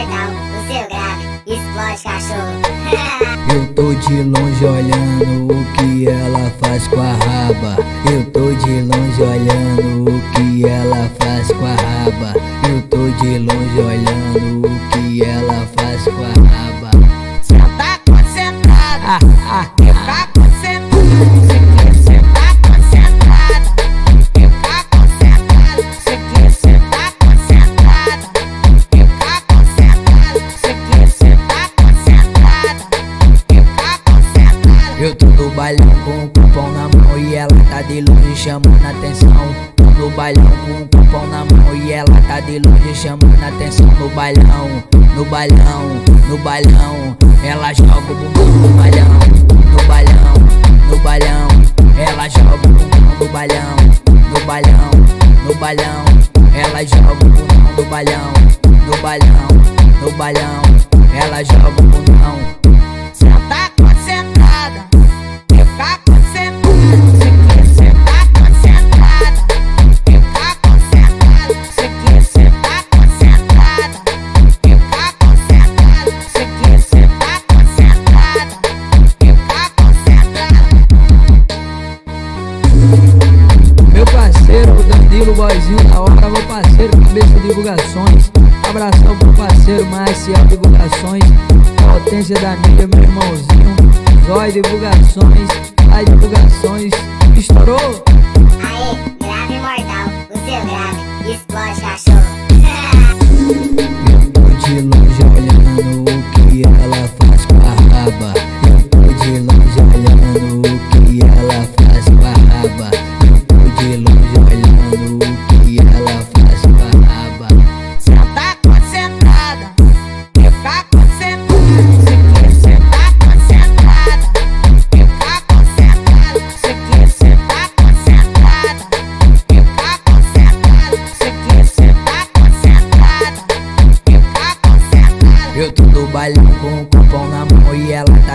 o seu grave explode cachorro. Eu tô de longe olhando o que ela faz com a raba. Eu tô de longe olhando o que ela faz com a raba. Eu tô de longe olhando o que ela faz com a raba. Cê tá concentrada, Ah, ah, fica mão e ela tá de longe chamando atenção. No bailão com o cupom na mão e ela tá de longe chamando atenção no bailão, no bailão, no bailão. Ela joga o bumbum no bailão, no bailão, no bailão. Ela joga o bumbum no bailão, no bailão, no bailão. Ela joga o bumbum no bailão, no bailão, no bailão. Ela joga o bumbum. Meu parceiro, Danilo Boizinho da hora, meu parceiro, cabeça divulgações. Abração pro parceiro Marcial Divulgações, potência da mídia, meu irmãozinho. Zói Divulgações, Ai Divulgações, estourou! Aê, grave mortal, o seu grave explode cachorro.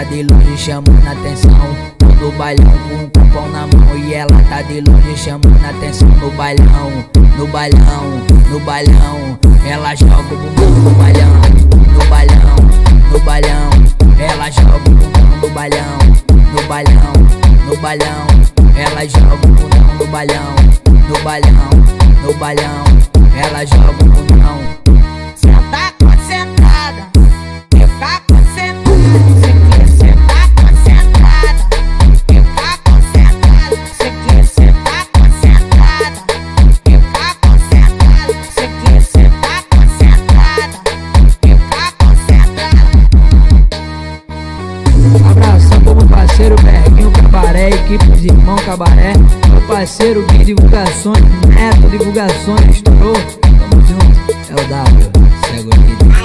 De longe chamando atenção. No bailão com o cupom na mão e ela tá de longe chamando atenção no bailão, no bailão, no bailão. Ela joga o bumbum no bailão, no bailão, no bailão. Ela joga o bumbum no bailão, no bailão, no bailão. Ela joga o bumbum no bailão, no bailão, no bailão. Ela joga o bumbum. Cabaré. Meu parceiro Gui Divulgações, Neto Divulgações, estourou. Tamo junto, é o W, cego líder.